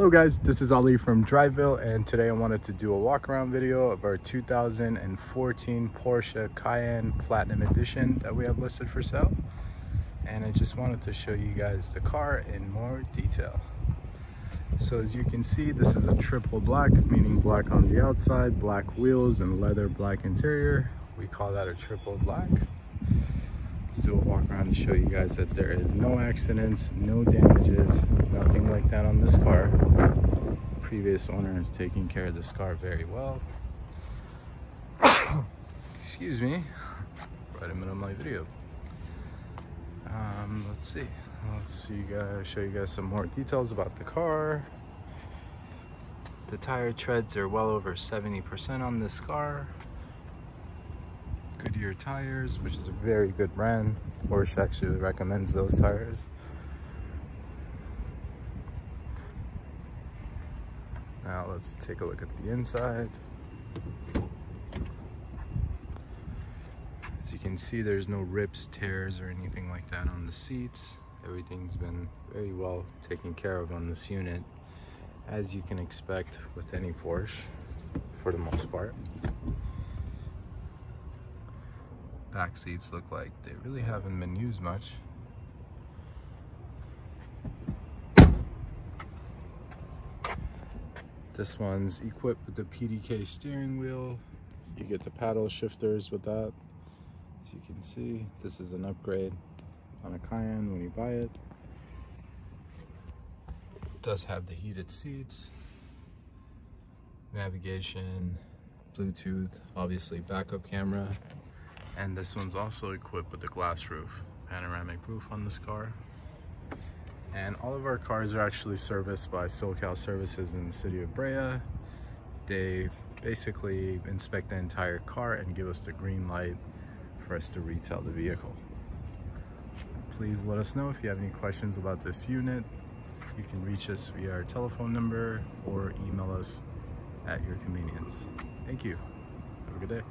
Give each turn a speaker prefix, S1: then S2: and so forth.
S1: Hello guys, this is Ali from Driveville and today I wanted to do a walk around video of our 2014 Porsche Cayenne Platinum Edition that we have listed for sale. And I just wanted to show you guys the car in more detail. So as you can see, this is a triple black, meaning black on the outside, black wheels and leather black interior. We call that a triple black. Let's do a walk around and show you guys that there is no accidents, no damages, nothing like that on this car. Previous owner is taking care of this car very well. Excuse me, right in the middle of my video. Um, let's see. Let's see you guys, show you guys some more details about the car. The tire treads are well over 70% on this car. Goodyear tires, which is a very good brand. Porsche actually recommends those tires. Now let's take a look at the inside. As you can see, there's no rips, tears, or anything like that on the seats. Everything's been very well taken care of on this unit, as you can expect with any Porsche, for the most part. Back seats look like they really haven't been used much. This one's equipped with the PDK steering wheel. You get the paddle shifters with that. As you can see, this is an upgrade on a Cayenne when you buy it. It does have the heated seats, navigation, Bluetooth, obviously backup camera, and this one's also equipped with a glass roof, panoramic roof on this car. And all of our cars are actually serviced by SoCal Services in the city of Brea. They basically inspect the entire car and give us the green light for us to retail the vehicle. Please let us know if you have any questions about this unit. You can reach us via our telephone number or email us at your convenience. Thank you. Have a good day.